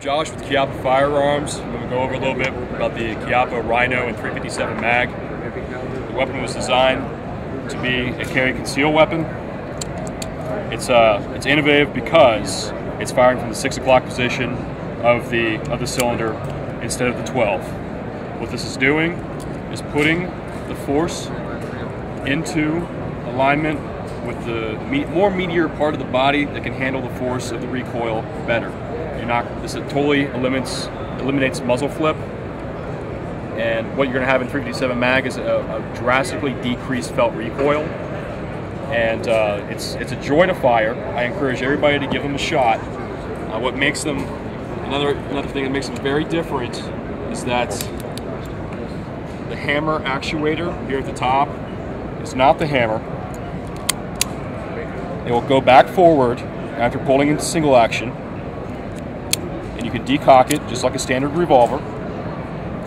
Josh with Chiappa Firearms. I'm going to go over a little bit about the Chiappa Rhino and 357 mag. The weapon was designed to be a carry conceal weapon. It's uh, it's innovative because it's firing from the six o'clock position of the of the cylinder instead of the 12. What this is doing is putting the force into alignment with the more meatier part of the body that can handle the force of the recoil better. You're not. This totally eliminates eliminates muzzle flip. And what you're going to have in 357 mag is a, a drastically decreased felt recoil. And uh, it's it's a joy to fire. I encourage everybody to give them a shot. Uh, what makes them another another thing that makes them very different is that the hammer actuator here at the top is not the hammer. It will go back forward after pulling into single action and you can decock it just like a standard revolver.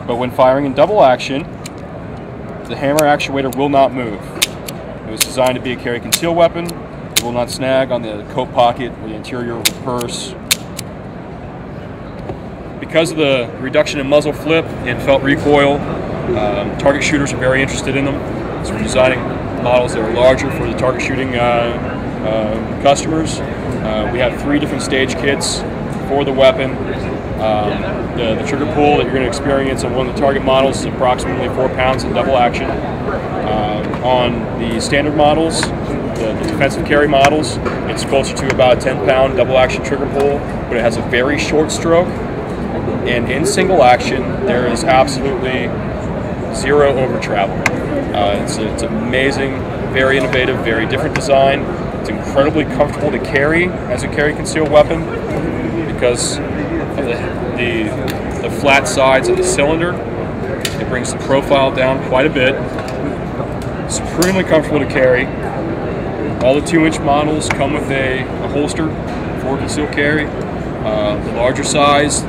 But when firing in double action, the hammer actuator will not move. It was designed to be a carry conceal weapon. It will not snag on the coat pocket or the interior of the purse. Because of the reduction in muzzle flip and felt recoil, um, target shooters are very interested in them. So we're designing models that are larger for the target shooting uh, uh, customers. Uh, we have three different stage kits for the weapon. Um, the, the, trigger pull that you're going to experience on one of the target models is approximately four pounds in double action. Um, on the standard models, the, the, defensive carry models, it's closer to about a 10 pound double action trigger pull, but it has a very short stroke. And in single action, there is absolutely zero over travel. Uh, it's, it's amazing, very innovative, very different design. It's incredibly comfortable to carry as a carry concealed weapon because of the, the, the flat sides of the cylinder. It brings the profile down quite a bit. Supremely comfortable to carry. All the two inch models come with a, a holster for concealed carry. Uh, the larger size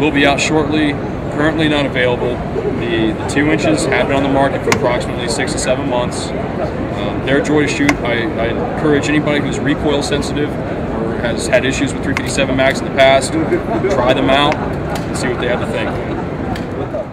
will be out shortly, currently not available. The, the two inches have been on the market for approximately six to seven months. Um, they're joy to shoot. I, I encourage anybody who's recoil sensitive has had issues with 357 mags in the past. Try them out and see what they have to think.